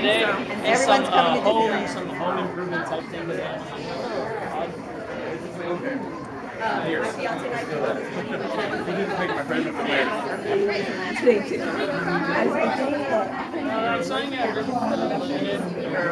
today And everyone's some everyone's uh, to home, dinner. some home improvement type thing. with that. Uh, Uh,